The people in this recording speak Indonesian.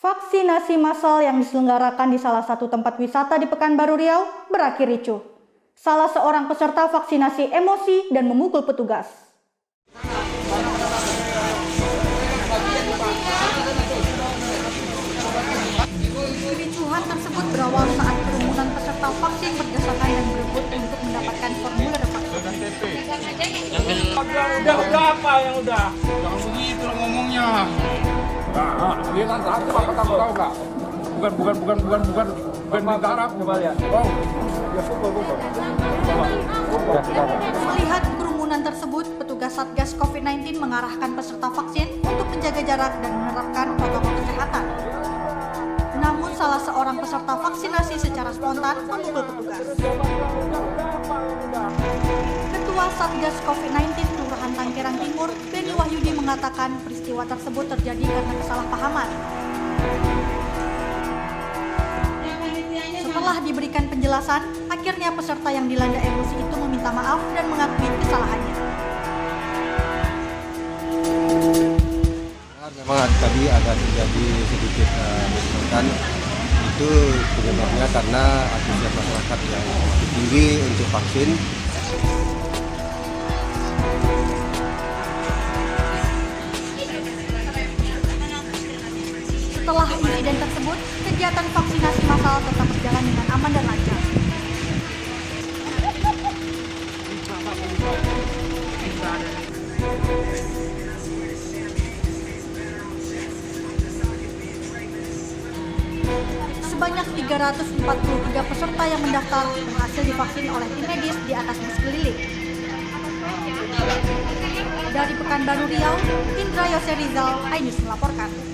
Vaksinasi massal yang diselenggarakan di salah satu tempat wisata di Pekanbaru Riau berakhir ricuh. Salah seorang peserta vaksinasi emosi dan memukul petugas. Kericuhan tersebut berawal saat kerumunan peserta vaksin berdesakan dan berebut untuk mendapatkan formulir vaksin. Udah, udah apa yang udah? Jangan begitu ngomongnya. Nah, dia kan apa kamu tahu nggak? Bukan, bukan, bukan, bukan, bukan, bukan Arab. Coba lihat. Oh, ya. Melihat kerumunan tersebut, petugas Satgas COVID-19 mengarahkan peserta vaksin untuk menjaga jarak dan menerapkan protokol kesehatan. Namun salah seorang peserta vaksinasi secara spontan memukul petugas. Ketua Satgas COVID-19 Kelurahan Tanggerang Timur, Wahyudi mengatakan peristiwa tersebut terjadi karena kesalahpahaman. Setelah diberikan penjelasan, akhirnya peserta yang dilanda emosi itu meminta maaf dan mengakui kesalahannya. Memang tadi ada terjadi sedikit uh. Itu penyebabnya karena antusias masyarakat yang tinggi untuk vaksin. Setelah insiden tersebut, kegiatan vaksinasi massal tetap berjalan dengan aman dan lancar. Sebanyak 343 peserta yang mendaftar berhasil divaksin oleh tim medis di atas bis keliling. Dari Pekanbaru Riau, Indra Yose Rizal, Ainus melaporkan.